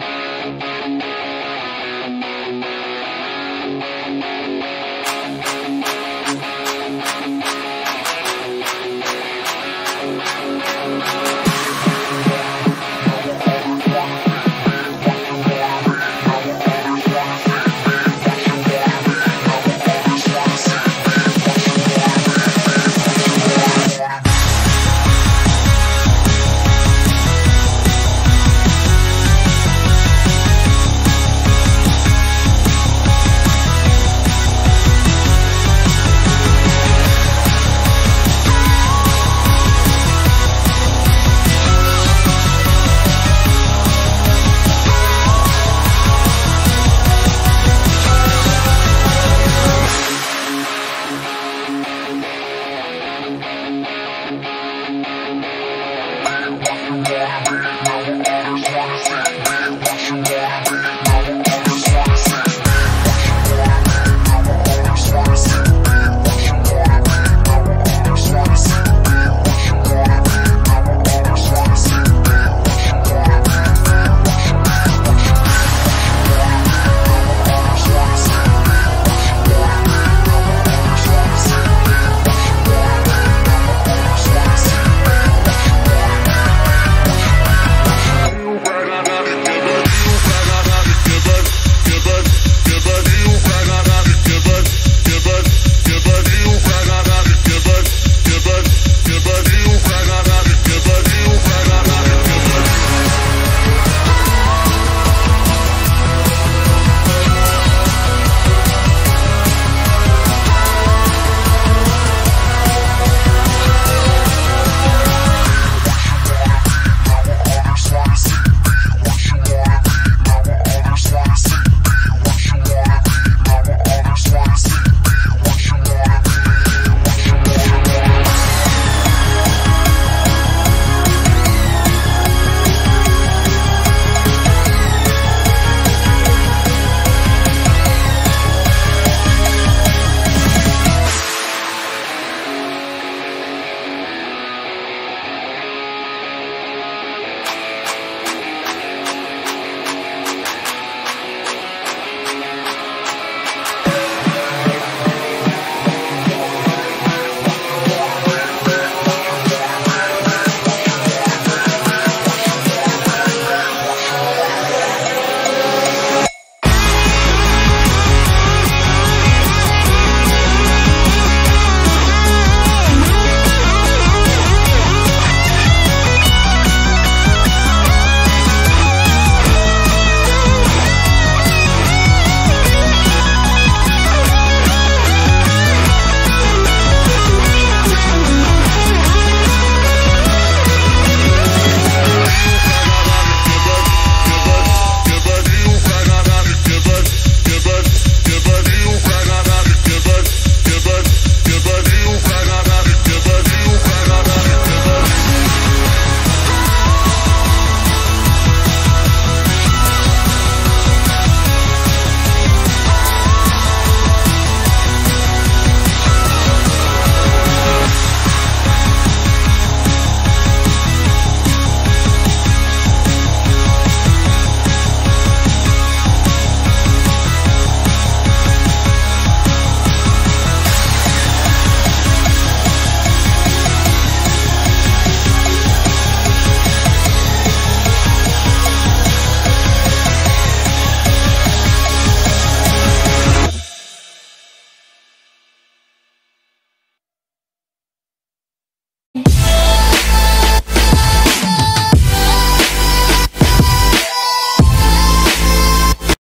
Bye.